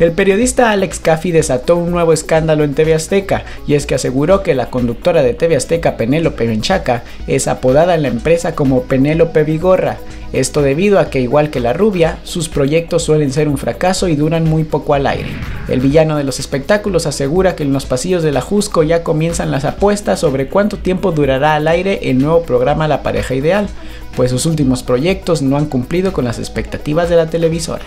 El periodista Alex Caffi desató un nuevo escándalo en TV Azteca, y es que aseguró que la conductora de TV Azteca, Penélope Benchaca es apodada en la empresa como Penélope Vigorra. Esto debido a que, igual que la rubia, sus proyectos suelen ser un fracaso y duran muy poco al aire. El villano de los espectáculos asegura que en los pasillos de la Jusco ya comienzan las apuestas sobre cuánto tiempo durará al aire el nuevo programa La pareja ideal, pues sus últimos proyectos no han cumplido con las expectativas de la televisora.